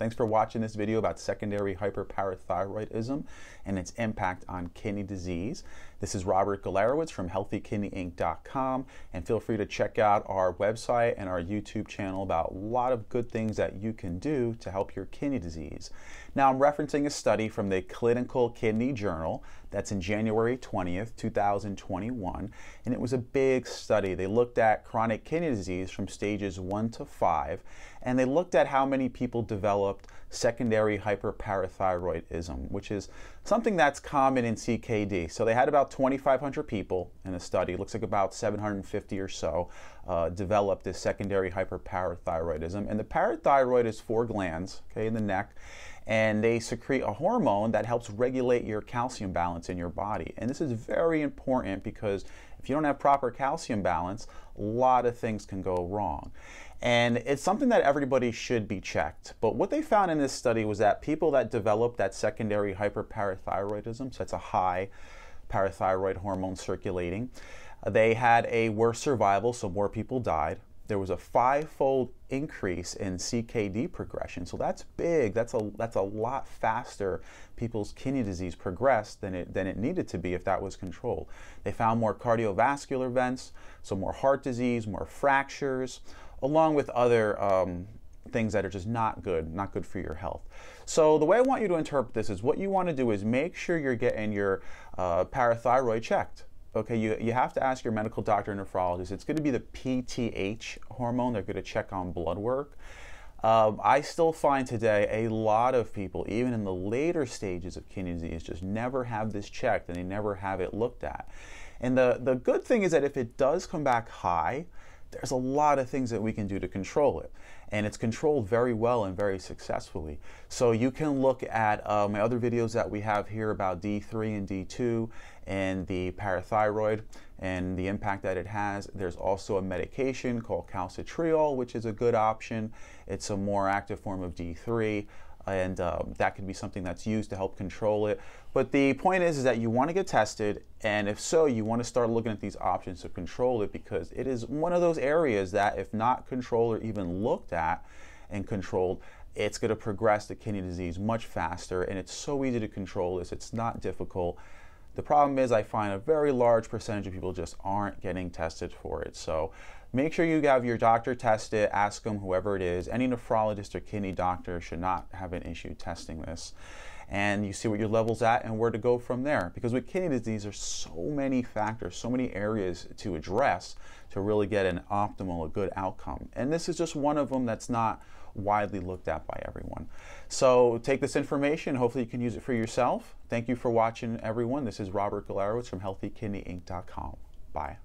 Thanks for watching this video about secondary hyperparathyroidism and its impact on kidney disease. This is Robert Galarowicz from HealthyKidneyInc.com and feel free to check out our website and our YouTube channel about a lot of good things that you can do to help your kidney disease. Now I'm referencing a study from the Clinical Kidney Journal that's in January 20th, 2021 and it was a big study. They looked at chronic kidney disease from stages 1 to 5 and they looked at how many people developed secondary hyperparathyroidism, which is something that's common in CKD. So they had about 2,500 people in the study. Looks like about 750 or so uh, developed this secondary hyperparathyroidism. And the parathyroid is four glands, okay, in the neck, and they secrete a hormone that helps regulate your calcium balance in your body. And this is very important because if you don't have proper calcium balance, a lot of things can go wrong. And it's something that everybody should be checked. But what they found in this study was that people that developed that secondary hyperparathyroidism, so it's a high parathyroid hormone circulating, they had a worse survival, so more people died there was a five-fold increase in CKD progression. So that's big. That's a that's a lot faster people's kidney disease progressed than it than it needed to be if that was controlled. They found more cardiovascular events, so more heart disease, more fractures, along with other um, things that are just not good, not good for your health. So the way I want you to interpret this is what you want to do is make sure you're getting your uh, parathyroid checked okay, you, you have to ask your medical doctor and nephrologist. It's going to be the PTH hormone. They're going to check on blood work. Um, I still find today a lot of people, even in the later stages of kidney disease, just never have this checked and they never have it looked at. And the, the good thing is that if it does come back high, there's a lot of things that we can do to control it. And it's controlled very well and very successfully. So you can look at uh, my other videos that we have here about D3 and D2 and the parathyroid and the impact that it has. There's also a medication called calcitriol, which is a good option. It's a more active form of D3 and um, that could be something that's used to help control it. But the point is, is that you want to get tested, and if so, you want to start looking at these options to control it because it is one of those areas that, if not controlled or even looked at and controlled, it's going to progress the kidney disease much faster, and it's so easy to control this. It's not difficult. The problem is I find a very large percentage of people just aren't getting tested for it. So make sure you have your doctor test it, ask them, whoever it is. Any nephrologist or kidney doctor should not have an issue testing this. And you see what your level's at and where to go from there. Because with kidney disease, there's so many factors, so many areas to address to really get an optimal, a good outcome. And this is just one of them that's not widely looked at by everyone. So take this information. Hopefully you can use it for yourself. Thank you for watching, everyone. This is Robert Galarowicz from HealthyKidneyInc.com. Bye.